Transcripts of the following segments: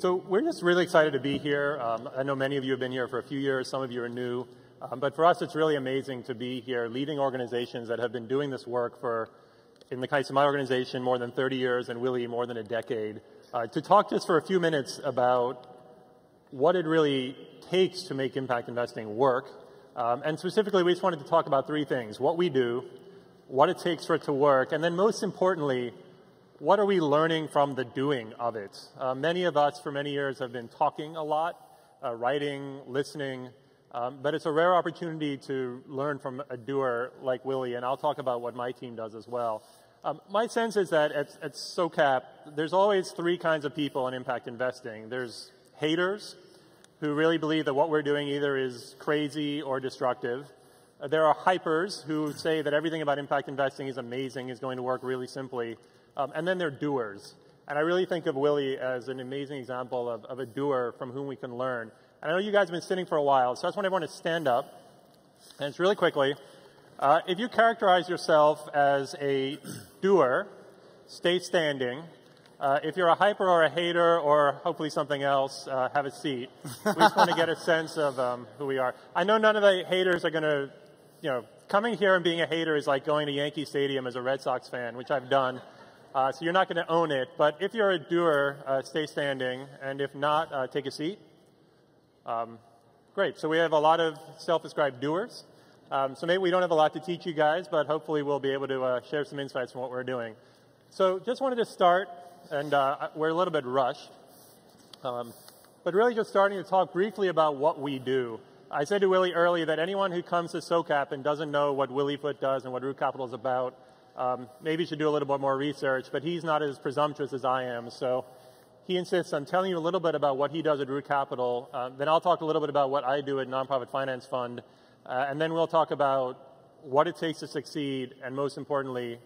So we're just really excited to be here. Um, I know many of you have been here for a few years, some of you are new. Um, but for us, it's really amazing to be here leading organizations that have been doing this work for, in the case of my organization, more than 30 years, and Willy, more than a decade, uh, to talk us for a few minutes about what it really takes to make impact investing work. Um, and specifically, we just wanted to talk about three things what we do, what it takes for it to work, and then most importantly, what are we learning from the doing of it? Uh, many of us for many years have been talking a lot, uh, writing, listening, um, but it's a rare opportunity to learn from a doer like Willy, and I'll talk about what my team does as well. Um, my sense is that at, at SOCAP, there's always three kinds of people in impact investing. There's haters who really believe that what we're doing either is crazy or destructive. There are hypers who say that everything about impact investing is amazing, is going to work really simply. Um, and then they're doers. And I really think of Willy as an amazing example of, of, a doer from whom we can learn. And I know you guys have been sitting for a while, so I just want everyone to stand up. And it's really quickly. Uh, if you characterize yourself as a doer, stay standing. Uh, if you're a hyper or a hater or hopefully something else, uh, have a seat. We just want to get a sense of um, who we are. I know none of the haters are going to, you know, coming here and being a hater is like going to Yankee Stadium as a Red Sox fan, which I've done. Uh, so you're not going to own it. But if you're a doer, uh, stay standing. And if not, uh, take a seat. Um, great. So we have a lot of self-described doers. Um, so maybe we don't have a lot to teach you guys, but hopefully we'll be able to uh, share some insights from what we're doing. So just wanted to start, and uh, we're a little bit rushed, um, but really just starting to talk briefly about what we do. I said to Willy earlier that anyone who comes to SOCAP and doesn't know what Willy Foote does and what Root Capital is about um, maybe should do a little bit more research, but he's not as presumptuous as I am. So he insists on telling you a little bit about what he does at Root Capital. Uh, then I'll talk a little bit about what I do at Nonprofit Finance Fund. Uh, and then we'll talk about what it takes to succeed, and most importantly,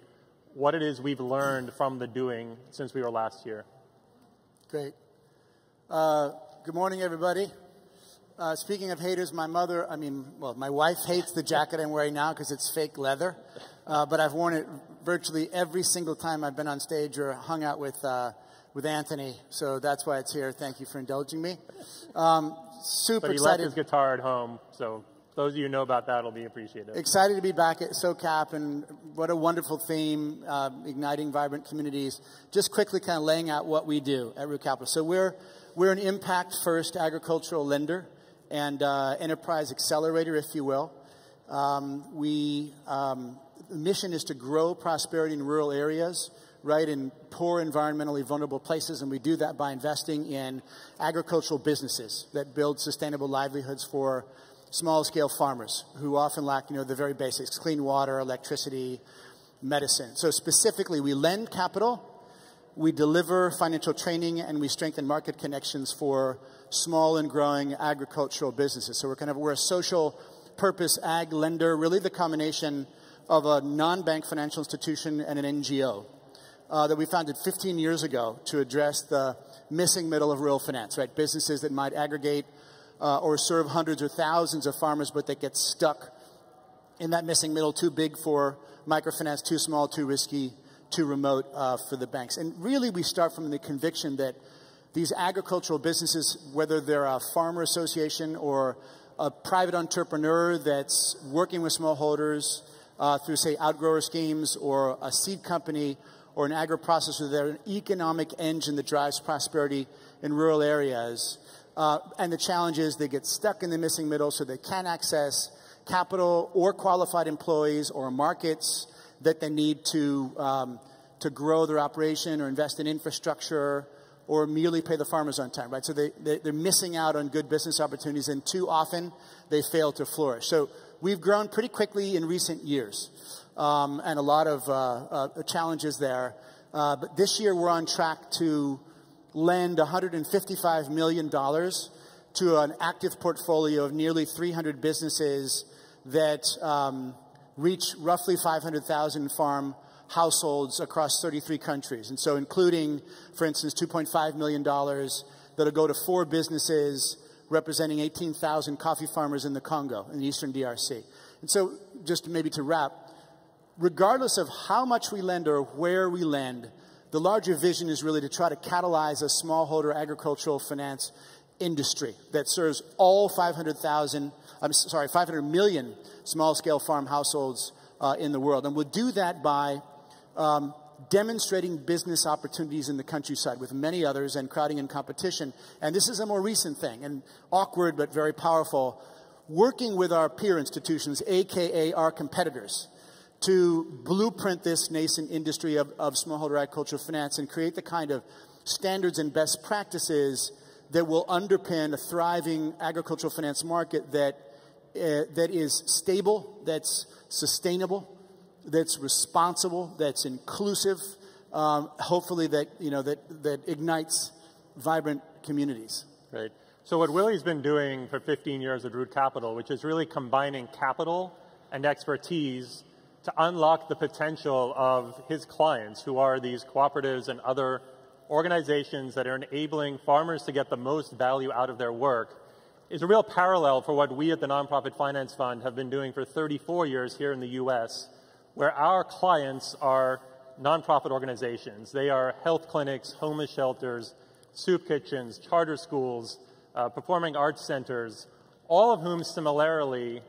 what it is we've learned from the doing since we were last here. Great. Uh, good morning, everybody. Uh, speaking of haters, my mother, I mean, well, my wife hates the jacket I'm wearing now because it's fake leather, uh, but I've worn it virtually every single time I've been on stage or hung out with, uh, with Antony, so that's why it's here. Thank you for indulging me. Um, super but he excited. left his guitar at home, so those of you who know about that will be appreciated. Excited to be back at SOCAP, and what a wonderful theme, uh, igniting vibrant communities. Just quickly kind of laying out what we do at Root Capital. So we're, we're an impact-first agricultural lender and uh, enterprise accelerator, if you will. Um, we, um, mission is to grow prosperity in rural areas, right, in poor, environmentally vulnerable places, and we do that by investing in agricultural businesses that build sustainable livelihoods for small-scale farmers who often lack, you know, the very basics, clean water, electricity, medicine. So specifically, we lend capital, we deliver financial training, and we strengthen market connections for small and growing agricultural businesses. So we're kind of we're a social purpose ag lender, really the combination of a non-bank financial institution and an NGO uh, that we founded 15 years ago to address the missing middle of rural finance, right? Businesses that might aggregate uh, or serve hundreds or thousands of farmers, but that get stuck in that missing middle, too big for microfinance, too small, too risky, too remote uh, for the banks. And really, we start from the conviction that these agricultural businesses, whether they're a farmer association or a private entrepreneur that's working with smallholders uh, through, say, outgrower schemes or a seed company or an agro-processor, they're an economic engine that drives prosperity in rural areas. Uh, and the challenge is they get stuck in the missing middle so they can't access capital or qualified employees or markets that they need to, um, to grow their operation or invest in infrastructure or merely pay the farmers on time, right? So they, they, are missing out on good business opportunities, and too often they fail to flourish. So we've grown pretty quickly in recent years, um, and a lot of uh, uh, challenges there. Uh, but this year we're on track to lend $155 million to an active portfolio of nearly 300 businesses that um, reach roughly 500,000 farm households across 33 countries. And so, including, for instance, $2.5 million that'll go to four businesses representing 18,000 coffee farmers in the Congo, in the eastern DRC. And so, just maybe to wrap, regardless of how much we lend or where we lend, the larger vision is really to try to catalyze a smallholder agricultural finance industry that serves all 500,000, I'm sorry, 500 million small scale farm households uh, in the world. And we'll do that by um, demonstrating business opportunities in the countryside with many others and crowding in competition. And this is a more recent thing and awkward but very powerful. Working with our peer institutions, aka our competitors, to blueprint this nascent industry of, of smallholder agricultural finance and create the kind of standards and best practices that will underpin a thriving agricultural finance market that, uh, that is stable, that's sustainable, that's responsible, that's inclusive, um, hopefully that, you know, that, that ignites vibrant communities. Great. So what Willy's been doing for 15 years at Root Capital, which is really combining capital and expertise to unlock the potential of his clients, who are these cooperatives and other organizations that are enabling farmers to get the most value out of their work, is a real parallel for what we at the Nonprofit Finance Fund have been doing for 34 years here in the US where our clients are nonprofit organizations. They are health clinics, homeless shelters, soup kitchens, charter schools, uh, performing arts centers, all of whom similarly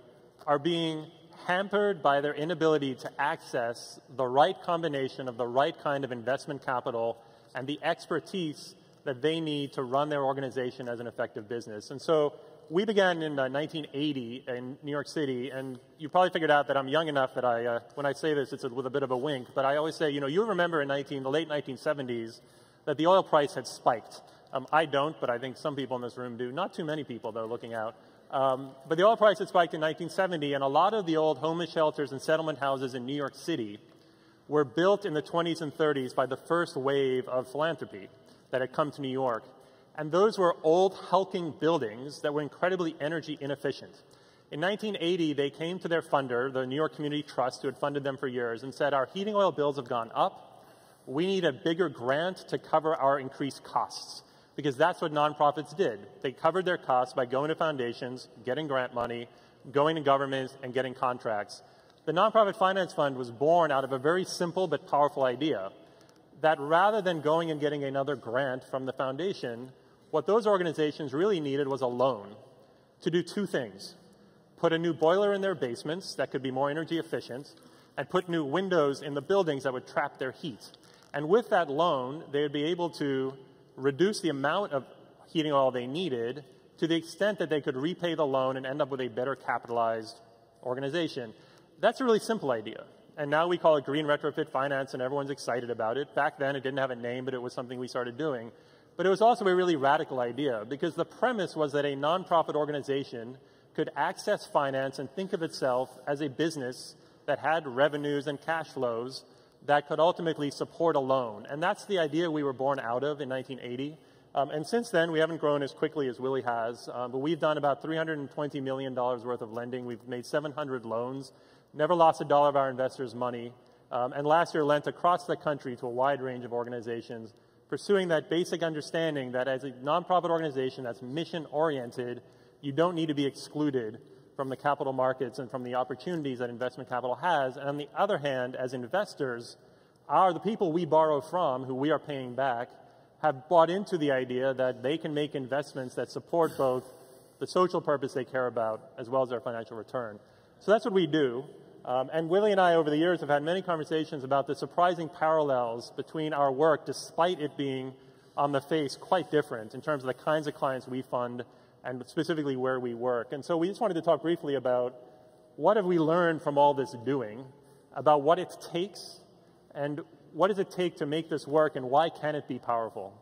are being hampered by their inability to access the right combination of the right kind of investment capital and the expertise that they need to run their organization as an effective business. And so we began in uh, 1980 in New York City, and you probably figured out that I'm young enough that I, uh, when I say this, it's with a bit of a wink, but I always say, you know, you remember in 19, the late 1970s that the oil price had spiked. Um, I don't, but I think some people in this room do. Not too many people, though, looking out. Um, but the oil price had spiked in 1970, and a lot of the old homeless shelters and settlement houses in New York City were built in the 20s and 30s by the first wave of philanthropy that had come to New York. And those were old, hulking buildings that were incredibly energy inefficient. In 1980, they came to their funder, the New York Community Trust, who had funded them for years, and said, Our heating oil bills have gone up. We need a bigger grant to cover our increased costs. Because that's what nonprofits did. They covered their costs by going to foundations, getting grant money, going to governments, and getting contracts. The Nonprofit Finance Fund was born out of a very simple but powerful idea that rather than going and getting another grant from the foundation, what those organizations really needed was a loan to do two things. Put a new boiler in their basements that could be more energy efficient, and put new windows in the buildings that would trap their heat. And with that loan, they would be able to reduce the amount of heating oil they needed to the extent that they could repay the loan and end up with a better capitalized organization. That's a really simple idea. And now we call it green retrofit finance, and everyone's excited about it. Back then, it didn't have a name, but it was something we started doing. But it was also a really radical idea because the premise was that a nonprofit organization could access finance and think of itself as a business that had revenues and cash flows that could ultimately support a loan. And that's the idea we were born out of in 1980. Um, and since then, we haven't grown as quickly as Willy has, um, but we've done about $320 million worth of lending. We've made 700 loans, never lost a dollar of our investors' money, um, and last year lent across the country to a wide range of organizations pursuing that basic understanding that as a nonprofit organization that's mission oriented, you don't need to be excluded from the capital markets and from the opportunities that investment capital has. And on the other hand, as investors, are the people we borrow from, who we are paying back, have bought into the idea that they can make investments that support both the social purpose they care about as well as their financial return. So that's what we do. Um, and Willy and I, over the years, have had many conversations about the surprising parallels between our work, despite it being on the face quite different in terms of the kinds of clients we fund and specifically where we work. And so we just wanted to talk briefly about what have we learned from all this doing, about what it takes, and what does it take to make this work, and why can it be powerful?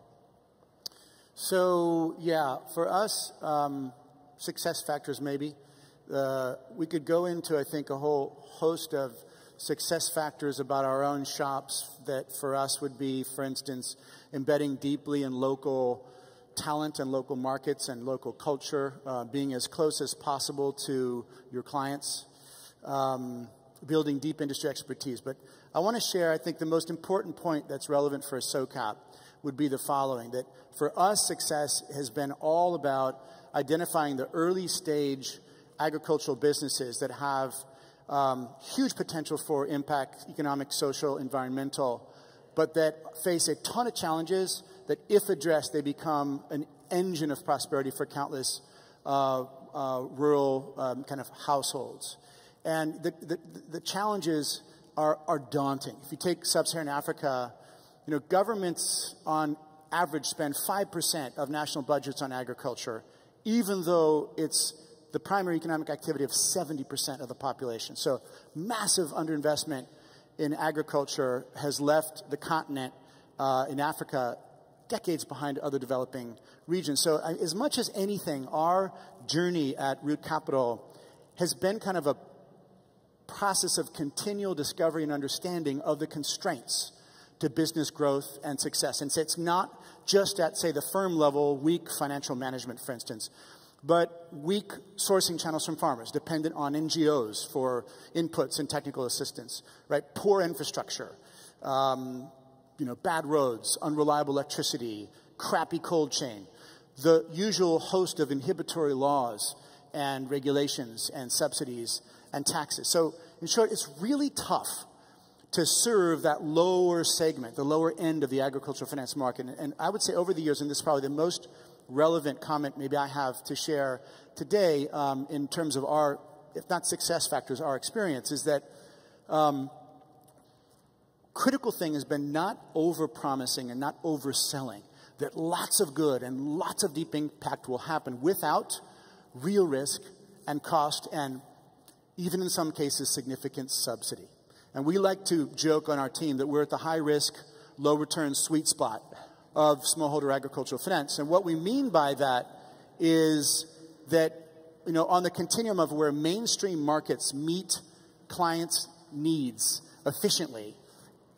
So, yeah, for us, um, success factors maybe uh, we could go into, I think, a whole host of success factors about our own shops that for us would be, for instance, embedding deeply in local talent and local markets and local culture, uh, being as close as possible to your clients, um, building deep industry expertise. But I want to share, I think, the most important point that's relevant for a SOCAP would be the following that for us, success has been all about identifying the early stage agricultural businesses that have um, huge potential for impact, economic, social, environmental, but that face a ton of challenges that, if addressed, they become an engine of prosperity for countless uh, uh, rural um, kind of households. And the, the, the challenges are, are daunting. If you take sub-Saharan Africa, you know, governments on average spend 5% of national budgets on agriculture, even though it's the primary economic activity of 70% of the population. So massive underinvestment in agriculture has left the continent uh, in Africa decades behind other developing regions. So uh, as much as anything, our journey at Root Capital has been kind of a process of continual discovery and understanding of the constraints to business growth and success. And so it's not just at, say, the firm level, weak financial management, for instance, but weak sourcing channels from farmers, dependent on NGOs for inputs and technical assistance, right? Poor infrastructure, um, you know, bad roads, unreliable electricity, crappy cold chain, the usual host of inhibitory laws and regulations and subsidies and taxes. So, in short, it's really tough to serve that lower segment, the lower end of the agricultural finance market. And I would say over the years, and this is probably the most relevant comment maybe I have to share today um, in terms of our, if not success factors, our experience, is that um, critical thing has been not over promising and not overselling that lots of good and lots of deep impact will happen without real risk and cost and even in some cases significant subsidy. And we like to joke on our team that we're at the high risk, low return sweet spot of smallholder agricultural finance. And what we mean by that is that, you know, on the continuum of where mainstream markets meet clients' needs efficiently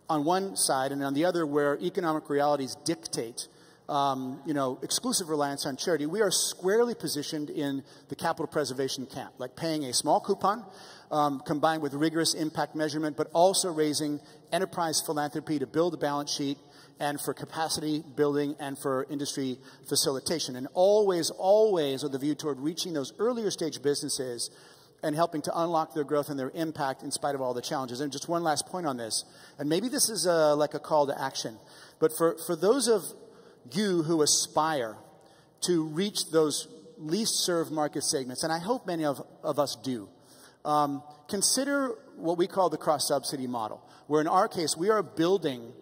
on one side, and on the other, where economic realities dictate um, you know, exclusive reliance on charity, we are squarely positioned in the capital preservation camp, like paying a small coupon um, combined with rigorous impact measurement, but also raising enterprise philanthropy to build a balance sheet and for capacity building and for industry facilitation. And always, always with a view toward reaching those earlier stage businesses and helping to unlock their growth and their impact in spite of all the challenges. And just one last point on this, and maybe this is a, uh, like a call to action, but for, for those of you who aspire to reach those least served market segments, and I hope many of, of us do, um, consider what we call the cross subsidy model, where in our case, we are building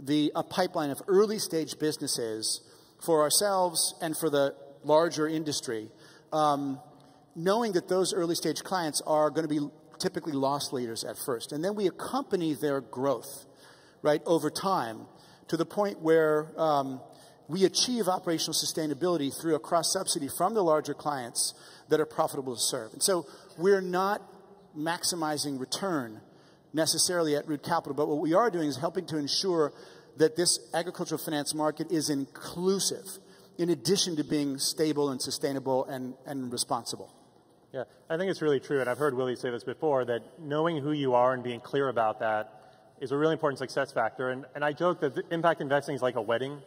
the, a pipeline of early stage businesses for ourselves and for the larger industry, um, knowing that those early stage clients are going to be typically loss leaders at first. And then we accompany their growth, right, over time to the point where um, we achieve operational sustainability through a cross subsidy from the larger clients that are profitable to serve. And so we're not maximizing return necessarily at Root Capital, but what we are doing is helping to ensure that this agricultural finance market is inclusive in addition to being stable and sustainable and, and responsible. Yeah, I think it's really true, and I've heard Willy say this before, that knowing who you are and being clear about that is a really important success factor. And, and I joke that impact investing is like a wedding.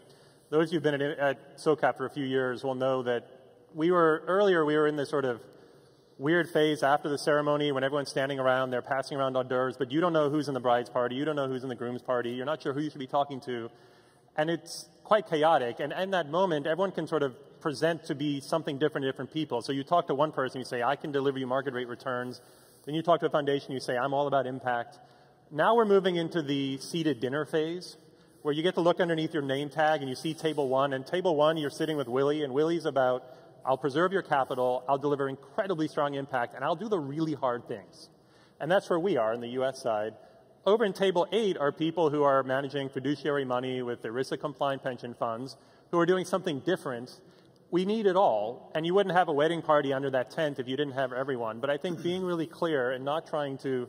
Those of you who've been at, at SOCAP for a few years will know that we were, earlier we were in this sort of weird phase after the ceremony when everyone's standing around, they're passing around hors d'oeuvres, but you don't know who's in the bride's party, you don't know who's in the groom's party, you're not sure who you should be talking to. And it's quite chaotic. And in that moment, everyone can sort of present to be something different to different people. So you talk to one person, you say, I can deliver you market rate returns. Then you talk to a foundation, you say, I'm all about impact. Now we're moving into the seated dinner phase where you get to look underneath your name tag and you see table one. And table one, you're sitting with Willy, and Willy's about I'll preserve your capital, I'll deliver incredibly strong impact, and I'll do the really hard things. And that's where we are in the US side. Over in table eight are people who are managing fiduciary money with ERISA compliant pension funds who are doing something different. We need it all, and you wouldn't have a wedding party under that tent if you didn't have everyone. But I think being really clear and not trying to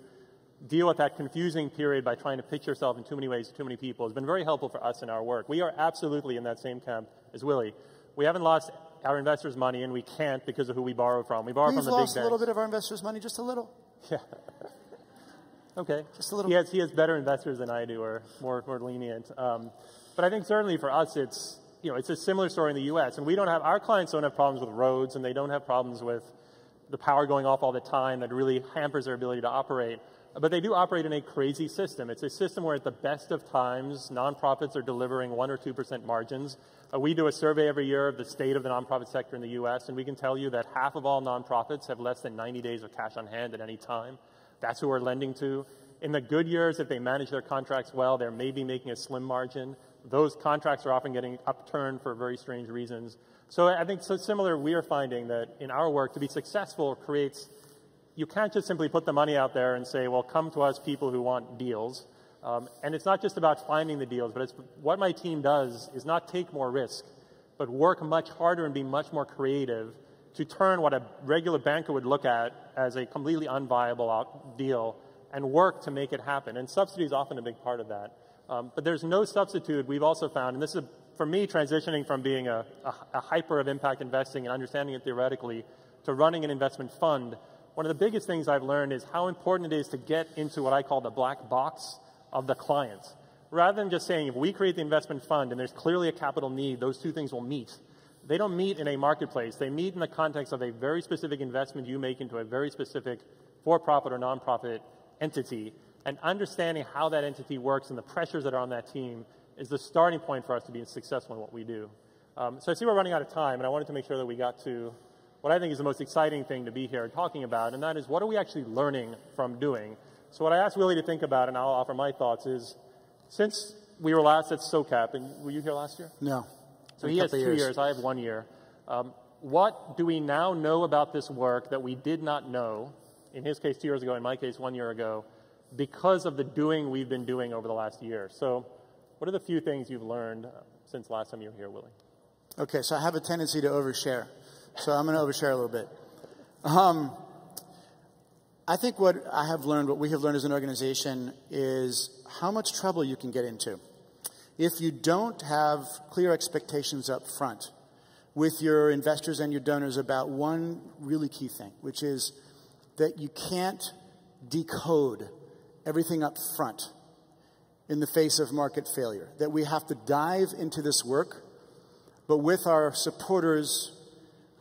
deal with that confusing period by trying to pitch yourself in too many ways to too many people has been very helpful for us in our work. We are absolutely in that same camp as Willy. We haven't lost our investors' money, and we can't because of who we borrow from. We borrow We've from the big banks. lost a little bit of our investors' money, just a little. Yeah. okay. Just a little. He has, he has better investors than I do, or more, more lenient. Um, but I think certainly for us, it's you know it's a similar story in the U.S. And we don't have our clients don't have problems with roads, and they don't have problems with the power going off all the time that really hampers their ability to operate. But they do operate in a crazy system. It's a system where at the best of times, nonprofits are delivering 1 or 2% margins. Uh, we do a survey every year of the state of the nonprofit sector in the US, and we can tell you that half of all nonprofits have less than 90 days of cash on hand at any time. That's who we're lending to. In the good years, if they manage their contracts well, they're maybe making a slim margin. Those contracts are often getting upturned for very strange reasons. So I think so similar, we are finding that in our work, to be successful creates you can't just simply put the money out there and say, well, come to us people who want deals. Um, and it's not just about finding the deals, but it's what my team does is not take more risk, but work much harder and be much more creative to turn what a regular banker would look at as a completely unviable deal and work to make it happen. And subsidy is often a big part of that. Um, but there's no substitute we've also found, and this is for me transitioning from being a, a, a hyper of impact investing and understanding it theoretically to running an investment fund one of the biggest things I've learned is how important it is to get into what I call the black box of the client. Rather than just saying, if we create the investment fund and there's clearly a capital need, those two things will meet. They don't meet in a marketplace. They meet in the context of a very specific investment you make into a very specific for-profit or nonprofit entity. And understanding how that entity works and the pressures that are on that team is the starting point for us to be successful in what we do. Um, so I see we're running out of time, and I wanted to make sure that we got to what I think is the most exciting thing to be here talking about, and that is what are we actually learning from doing? So what I asked Willy to think about, and I'll offer my thoughts, is since we were last at SOCAP, and were you here last year? No. So he has two years. years. I have one year. Um, what do we now know about this work that we did not know, in his case two years ago, in my case one year ago, because of the doing we've been doing over the last year? So what are the few things you've learned since last time you were here, Willy? Okay, so I have a tendency to overshare. So I'm going to overshare a little bit. Um, I think what I have learned, what we have learned as an organization, is how much trouble you can get into if you don't have clear expectations up front with your investors and your donors about one really key thing, which is that you can't decode everything up front in the face of market failure. That we have to dive into this work, but with our supporters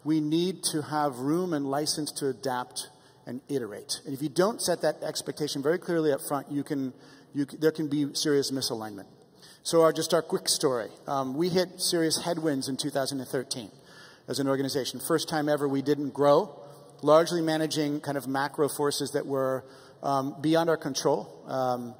we need to have room and license to adapt and iterate. And if you don't set that expectation very clearly up front, you can, you, there can be serious misalignment. So our, just our quick story. Um, we hit serious headwinds in 2013 as an organization. First time ever we didn't grow, largely managing kind of macro forces that were um, beyond our control. Um,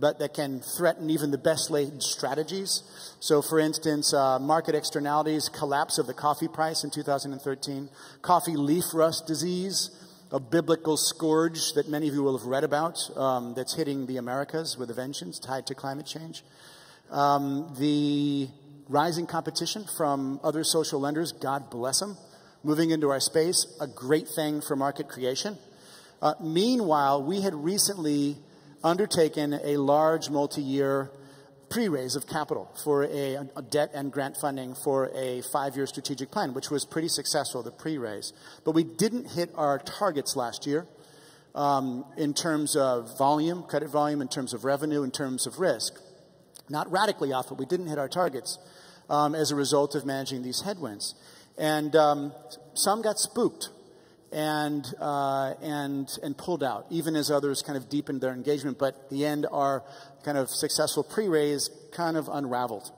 but that can threaten even the best laid strategies. So, for instance, uh, market externalities, collapse of the coffee price in 2013, coffee leaf rust disease, a biblical scourge that many of you will have read about um, that's hitting the Americas with a vengeance tied to climate change. Um, the rising competition from other social lenders, God bless them, moving into our space, a great thing for market creation. Uh, meanwhile, we had recently undertaken a large multi-year pre-raise of capital for a, a, debt and grant funding for a five-year strategic plan, which was pretty successful, the pre-raise. But we didn't hit our targets last year um, in terms of volume, credit volume, in terms of revenue, in terms of risk. Not radically off, but we didn't hit our targets um, as a result of managing these headwinds. And um, some got spooked and, uh, and, and pulled out, even as others kind of deepened their engagement. But the end, our kind of successful pre-raise kind of unraveled.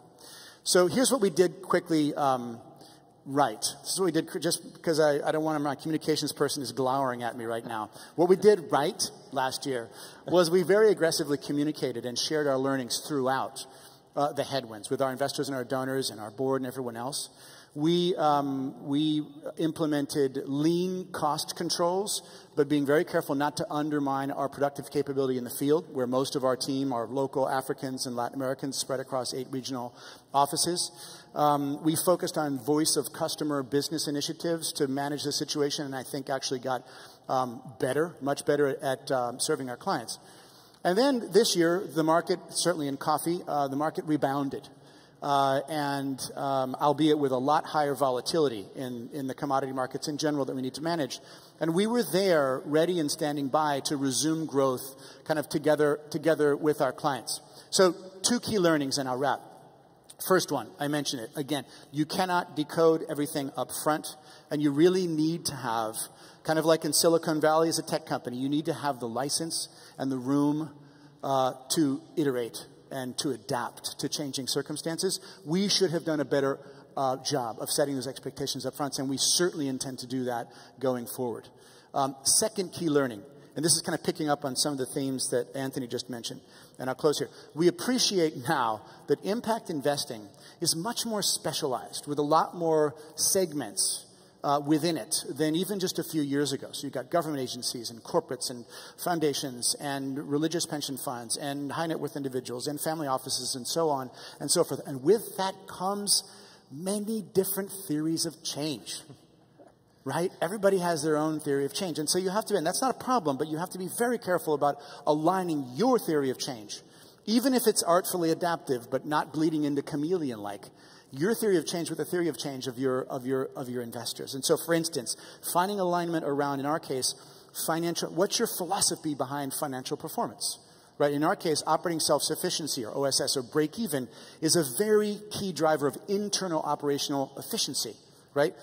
So here's what we did quickly um, right. This is what we did just because I, I don't want my communications person is glowering at me right now. What we did right last year was we very aggressively communicated and shared our learnings throughout uh, the headwinds with our investors and our donors and our board and everyone else. We, um, we implemented lean cost controls, but being very careful not to undermine our productive capability in the field, where most of our team are local Africans and Latin Americans spread across eight regional offices. Um, we focused on voice of customer business initiatives to manage the situation, and I think actually got um, better, much better at um, serving our clients. And then this year, the market, certainly in coffee, uh, the market rebounded uh, and um, albeit with a lot higher volatility in, in the commodity markets in general that we need to manage. And we were there ready and standing by to resume growth kind of together, together with our clients. So two key learnings and I'll wrap. First one, I mentioned it. Again, you cannot decode everything up front, and you really need to have, kind of like in Silicon Valley as a tech company, you need to have the license and the room uh, to iterate and to adapt to changing circumstances. We should have done a better uh, job of setting those expectations up front, and we certainly intend to do that going forward. Um, second key learning, and this is kind of picking up on some of the themes that Antony just mentioned and I'll close here. We appreciate now that impact investing is much more specialized with a lot more segments uh, within it than even just a few years ago. So you've got government agencies and corporates and foundations and religious pension funds and high net worth individuals and family offices and so on and so forth. And with that comes many different theories of change right? Everybody has their own theory of change. And so you have to, and that's not a problem, but you have to be very careful about aligning your theory of change. Even if it's artfully adaptive, but not bleeding into chameleon like, your theory of change with the theory of change of your, of your, of your investors. And so, for instance, finding alignment around, in our case, financial, what's your philosophy behind financial performance? Right? In our case, operating self-sufficiency or OSS or break even is a very key driver of internal operational efficiency, right?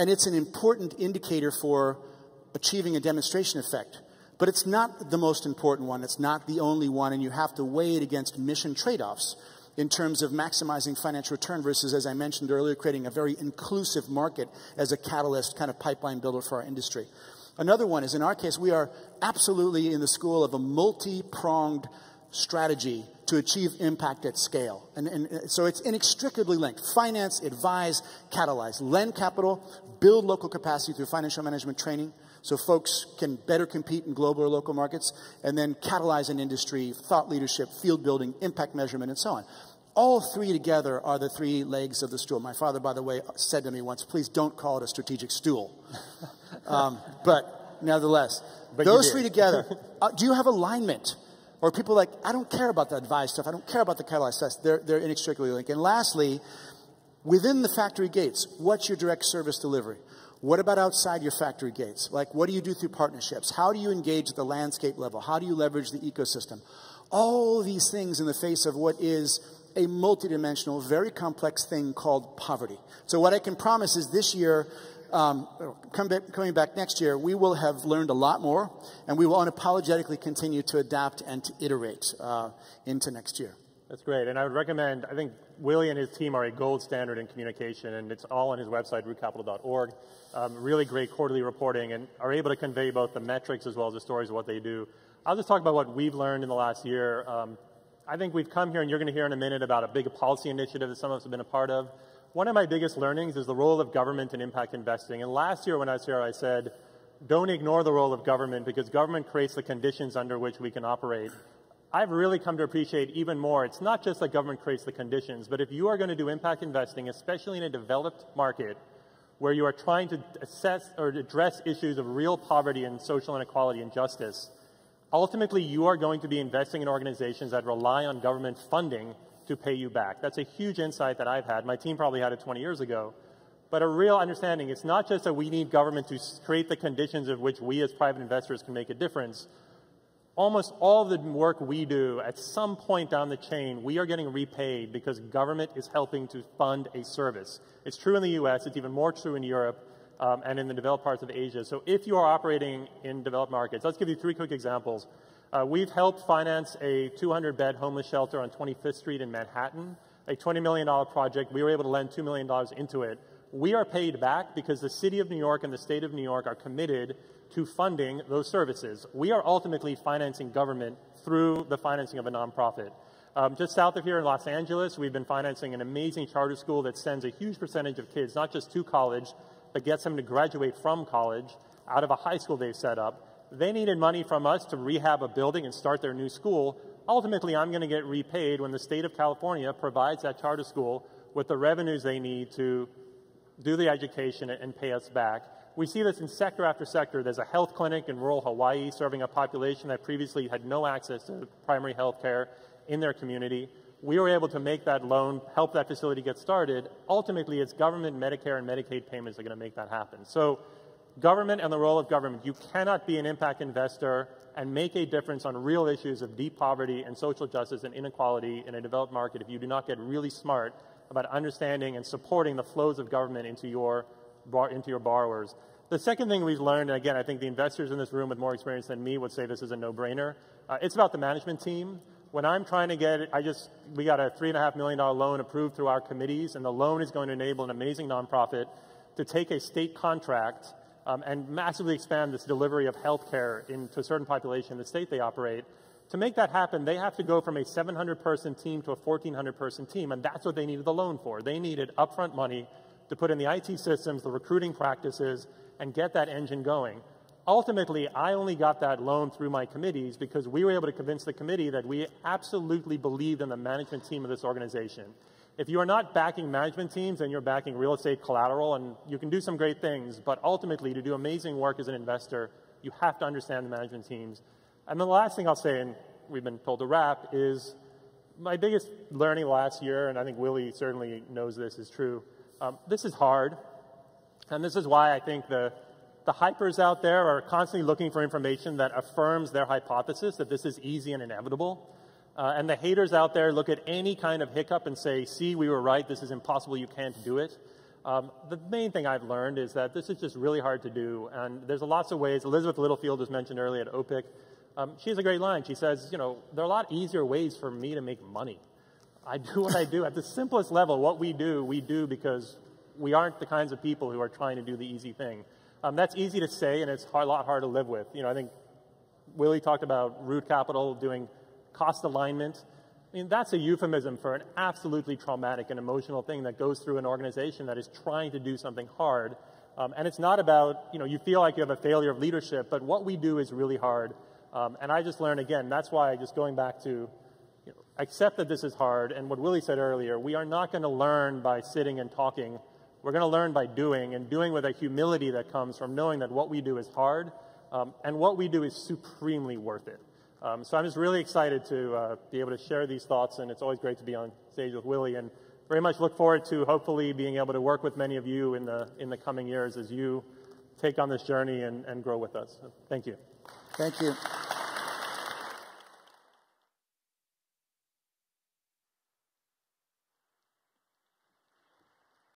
and it's an important indicator for achieving a demonstration effect. But it's not the most important one, it's not the only one, and you have to weigh it against mission trade offs in terms of maximizing financial return versus, as I mentioned earlier, creating a very inclusive market as a catalyst kind of pipeline builder for our industry. Another one is in our case, we are absolutely in the school of a multi pronged strategy to achieve impact at scale. And, and, so it's inextricably linked. Finance, advise, catalyze, lend capital, build local capacity through financial management training so folks can better compete in global or local markets, and then catalyze an industry, thought leadership, field building, impact measurement, and so on. All three together are the three legs of the stool. My father, by the way, said to me once, please don't call it a strategic stool. um, but nevertheless, but those three together, uh, do you have alignment? Or people like, I don't care about the advice stuff. I don't care about the catalyze stuff. They're, they're inextricably linked. And lastly, within the factory gates, what's your direct service delivery? What about outside your factory gates? Like, what do you do through partnerships? How do you engage at the landscape level? How do you leverage the ecosystem? All these things in the face of what is a multidimensional, very complex thing called poverty. So, what I can promise is this year, um, coming back next year, we will have learned a lot more, and we will unapologetically continue to adapt and to iterate uh, into next year. That's great, and I would recommend. I think Willy and his team are a gold standard in communication, and it's all on his website, rootcapital.org. Um, really great quarterly reporting, and are able to convey both the metrics as well as the stories of what they do. I'll just talk about what we've learned in the last year. Um, I think we've come here, and you're going to hear in a minute about a big policy initiative that some of us have been a part of one of my biggest learnings is the role of government in impact investing. And last year when I was here, I said, don't ignore the role of government because government creates the conditions under which we can operate. I've really come to appreciate even more. It's not just that government creates the conditions, but if you are going to do impact investing, especially in a developed market where you are trying to assess or address issues of real poverty and social inequality and justice, ultimately you are going to be investing in organizations that rely on government funding to pay you back. That's a huge insight that I've had. My team probably had it 20 years ago. But a real understanding, it's not just that we need government to create the conditions of which we as private investors can make a difference. Almost all the work we do, at some point down the chain, we are getting repaid because government is helping to fund a service. It's true in the US, it's even more true in Europe um, and in the developed parts of Asia. So if you are operating in developed markets, let's give you three quick examples. Uh, we've helped finance a 200 bed homeless shelter on 25th Street in Manhattan, a $20 million project. We were able to lend $2 million into it. We are paid back because the city of New York and the state of New York are committed to funding those services. We are ultimately financing government through the financing of a nonprofit. Um, just south of here in Los Angeles, we've been financing an amazing charter school that sends a huge percentage of kids, not just to college, but gets them to graduate from college out of a high school they've set up. They needed money from us to rehab a building and start their new school. Ultimately, I'm going to get repaid when the state of California provides that charter school with the revenues they need to do the education and pay us back. We see this in sector after sector. There's a health clinic in rural Hawaii serving a population that previously had no access to primary health care in their community. We were able to make that loan, help that facility get started. Ultimately, it's government, Medicare, and Medicaid payments that are going to make that happen. So government and the role of government. You cannot be an impact investor and make a difference on real issues of deep poverty and social justice and inequality in a developed market if you do not get really smart about understanding and supporting the flows of government into your, into your borrowers. The second thing we've learned, and again, I think the investors in this room with more experience than me would say this is a no-brainer, uh, it's about the management team. When I'm trying to get, I just, we got a $3.5 million loan approved through our committees, and the loan is going to enable an amazing nonprofit to take a state contract um, and massively expand this delivery of healthcare into a certain population in the state they operate. To make that happen, they have to go from a 700 person team to a 1,400 person team, and that's what they needed the loan for. They needed upfront money to put in the IT systems, the recruiting practices, and get that engine going. Ultimately, I only got that loan through my committees because we were able to convince the committee that we absolutely believed in the management team of this organization. If you are not backing management teams, then you're backing real estate collateral, and you can do some great things, but ultimately, to do amazing work as an investor, you have to understand the management teams. And the last thing I'll say, and we've been told to wrap, is my biggest learning last year, and I think Willy certainly knows this is true, um, this is hard. And this is why I think the, the hypers out there are constantly looking for information that affirms their hypothesis that this is easy and inevitable. Uh, and the haters out there look at any kind of hiccup and say, see, we were right, this is impossible, you can't do it. Um, the main thing I've learned is that this is just really hard to do, and there's lots of ways. Elizabeth Littlefield was mentioned earlier at OPIC. Um, she has a great line. She says, you know, there are a lot easier ways for me to make money. I do what I do. At the simplest level, what we do, we do because we aren't the kinds of people who are trying to do the easy thing. Um, that's easy to say, and it's a lot harder to live with. You know, I think Willy talked about Root Capital doing cost alignment. I mean, that's a euphemism for an absolutely traumatic and emotional thing that goes through an organization that is trying to do something hard. Um, and it's not about, you know, you feel like you have a failure of leadership, but what we do is really hard. Um, and I just learned again, that's why just going back to you know, accept that this is hard. And what Willy said earlier, we are not going to learn by sitting and talking we're going to learn by doing, and doing with a humility that comes from knowing that what we do is hard, um, and what we do is supremely worth it. Um, so I'm just really excited to uh, be able to share these thoughts, and it's always great to be on stage with Willy, and very much look forward to hopefully being able to work with many of you in the in the coming years as you take on this journey and, and grow with us. So thank you. Thank you.